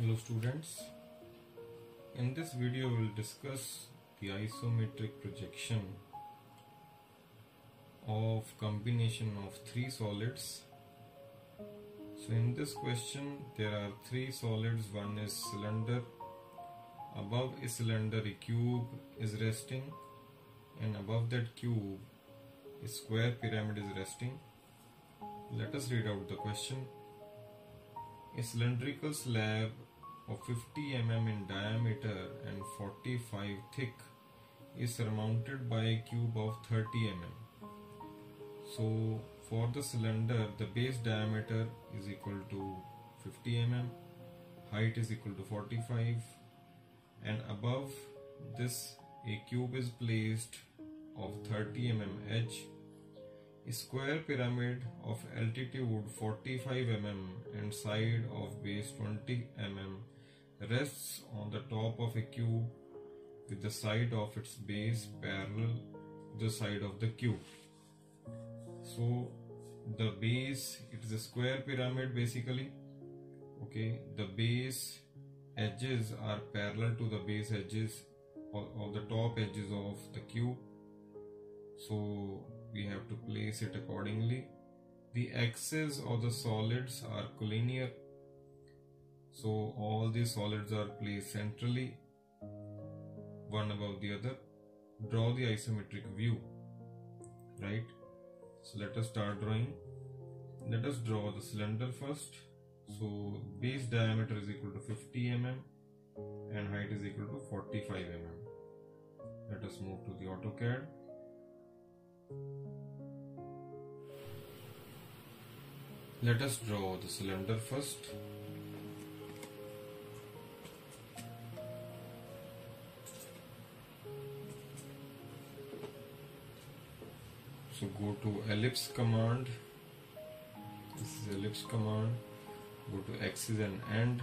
Hello students. In this video we will discuss the isometric projection of combination of three solids. So in this question there are three solids. One is cylinder. Above a cylinder a cube is resting and above that cube a square pyramid is resting. Let us read out the question. A cylindrical slab of 50 mm in diameter and 45 thick is surmounted by a cube of 30 mm. So for the cylinder the base diameter is equal to 50 mm, height is equal to 45 and above this a cube is placed of 30 mm edge a square pyramid of altitude 45 mm and side of base 20 mm rests on the top of a cube with the side of its base parallel to the side of the cube. So the base it is a square pyramid basically. Okay, the base edges are parallel to the base edges of the top edges of the cube. So we have to place it accordingly. The axes of the solids are collinear so all these solids are placed centrally, one above the other. Draw the isometric view, right? So let us start drawing. Let us draw the cylinder first. So base diameter is equal to 50 mm and height is equal to 45 mm. Let us move to the AutoCAD. Let us draw the cylinder first. So go to ellipse command. This is ellipse command. Go to axis and end.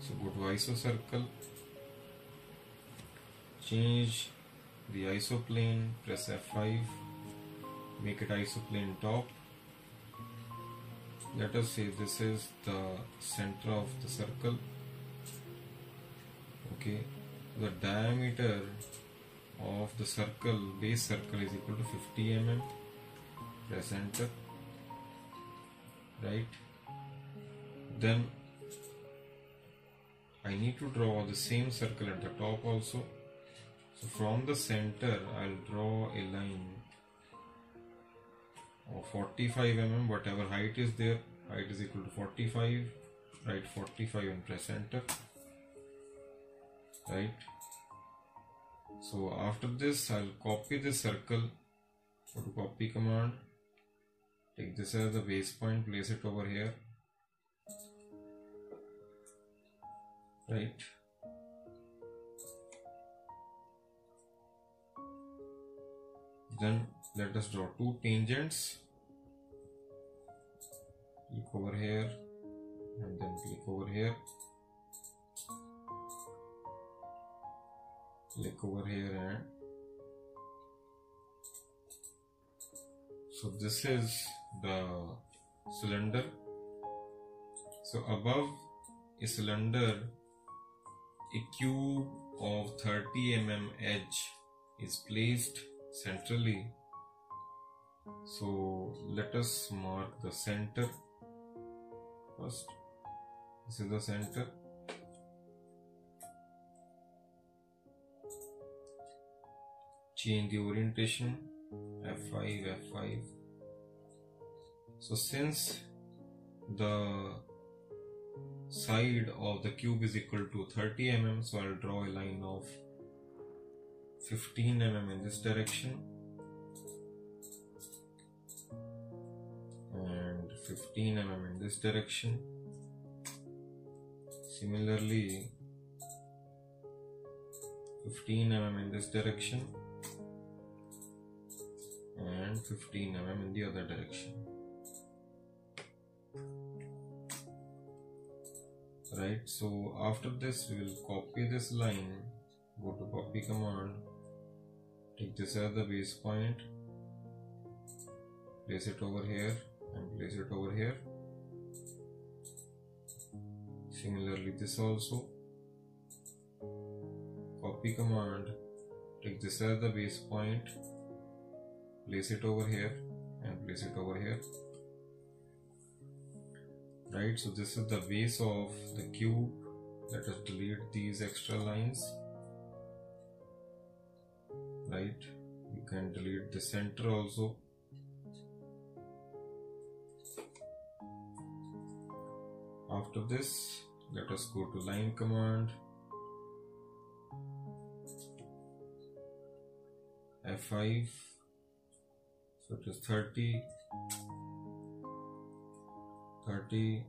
So go to iso circle change the isoplane. Press F5 make it isoplane top. Let us say this is the center of the circle. Okay. The diameter of the circle base circle is equal to 50 mm press enter right? Then I need to draw the same circle at the top also. So from the center I'll draw a line of 45 mm whatever height is there. Height is equal to 45 right? 45 and press enter right so after this I'll copy this circle go to copy command take this as the base point place it over here. Right. Then let us draw two tangents. Click over here and then click over here click over here and so this is the cylinder. So above a cylinder a cube of 30 mm edge is placed centrally. So let us mark the center first. This is the center change the orientation. F5 F5 so since the side of the cube is equal to 30 mm so I'll draw a line of 15 mm in this direction. And 15 mm in this direction. Similarly 15 mm in this direction and 15 mm in the other direction. Right so after this we will copy this line go to copy command take this as the base point place it over here and place it over here. Similarly this also. Copy command take this as the base point place it over here and place it over here. Right so this is the base of the cube let us delete these extra lines. Right you can delete the center also. After this let us go to line command. F5 so it is 30 30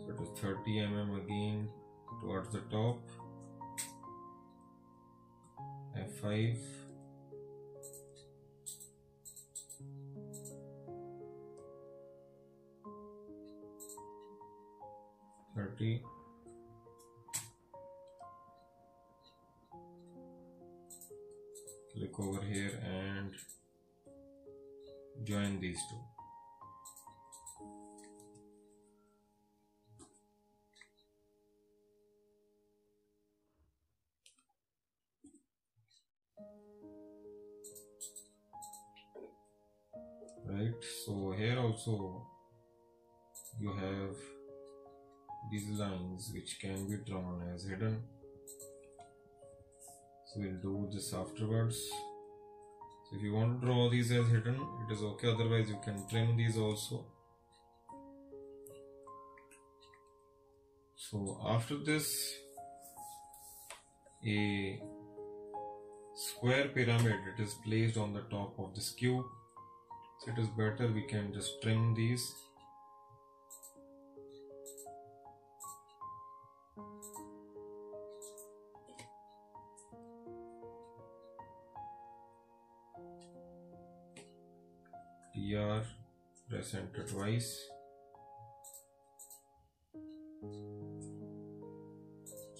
so it is 30 mm again towards the top. F5 30 click over here and join these two. Right so here also you have these lines which can be drawn as hidden. So we'll do this afterwards so if you want to draw these as hidden it is okay. Otherwise you can trim these also. So after this a square pyramid it is placed on the top of this cube. So it is better we can just trim these tr press enter twice.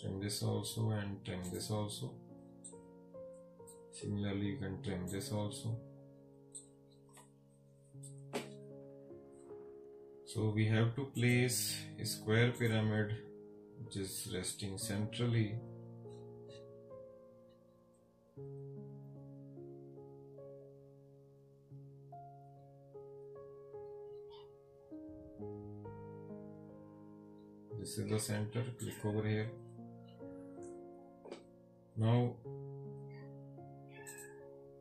Trim this also and trim this also. Similarly you can trim this also. So we have to place a square pyramid which is resting centrally. This is the center click over here. Now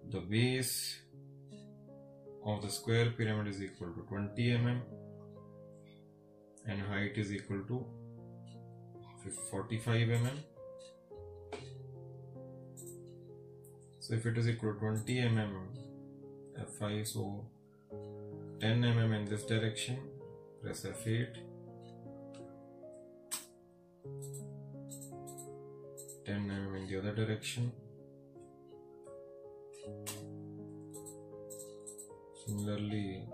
the base of the square pyramid is equal to 20 mm and height is equal to 45 mm so if it is equal to 20 mm f5 so 10 mm in this direction press f8 10 mm in the other direction. Similarly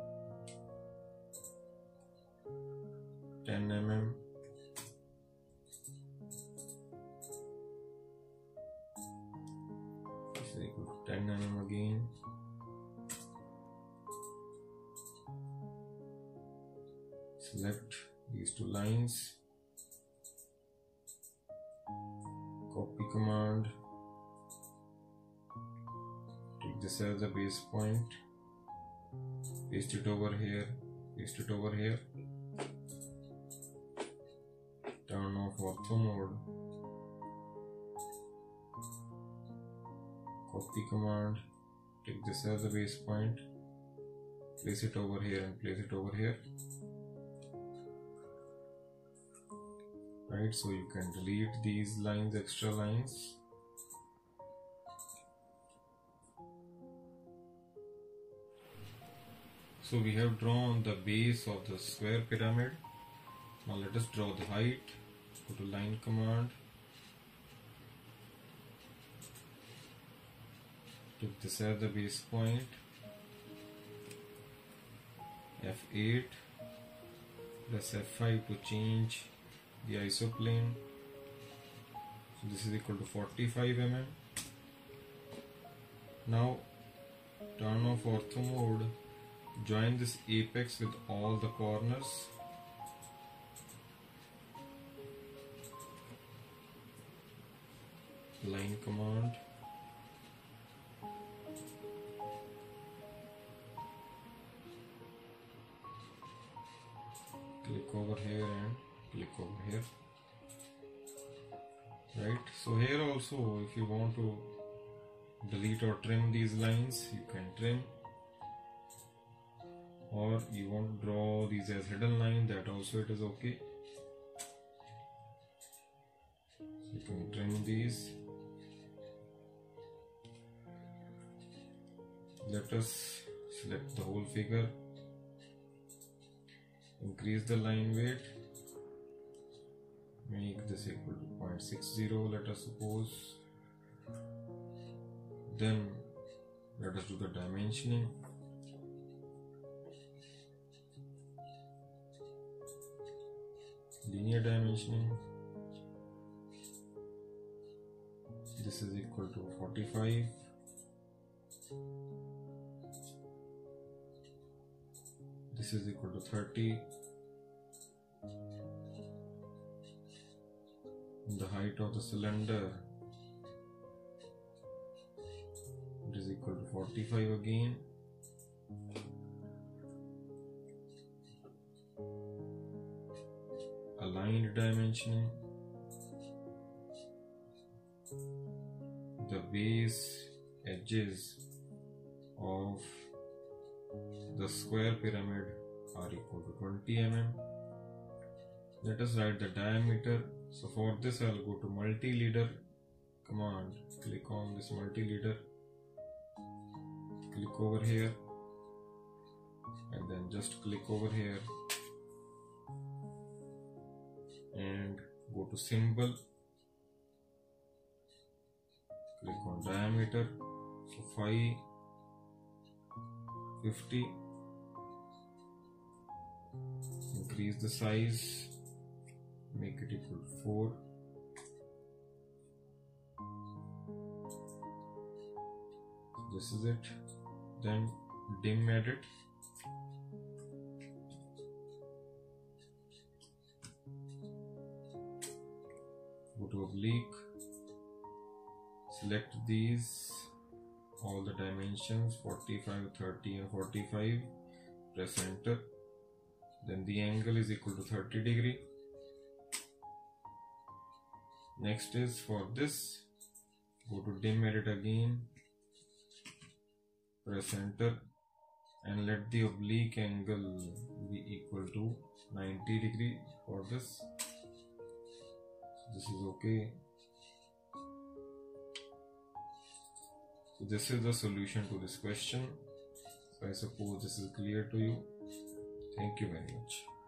10 mm select these two lines. Copy command. Take this as the base point. Paste it over here. Paste it over here. Turn off ortho mode. Copy command. Take this as the base point. Place it over here and place it over here right? So you can delete these lines extra lines. So we have drawn the base of the square pyramid. Now let us draw the height. Go to line command. Take this as the base point. F8 press F5 to change the isoplane. So this is equal to 45 mm. Now turn off ortho mode. Join this apex with all the corners. Line command here. Right? So here also if you want to delete or trim these lines you can trim. Or you want to draw these as hidden line that also it is okay. So you can trim these. Let us select the whole figure. Increase the line weight make this equal to 0.60 let us suppose. Then let us do the dimensioning. Linear dimensioning. This is equal to 45 this is equal to 30 the height of the cylinder it is equal to 45 again aligned dimensioning the base edges of the square pyramid are equal to 20 mm. Let us write the diameter. So for this I'll go to multi-leader. Command. Click on this multi-leader. Click over here. And then just click over here. And go to symbol. Click on diameter. So 5 50 increase the size make it equal 4 this is it. Then dim edit. Go to oblique. Select these. All the dimensions 45 30 and 45 press enter. Then the angle is equal to 30 degree next is for this go to dim edit again press enter and let the oblique angle be equal to 90 degree for this this is okay So this is the solution to this question. So I suppose this is clear to you. Thank you very much.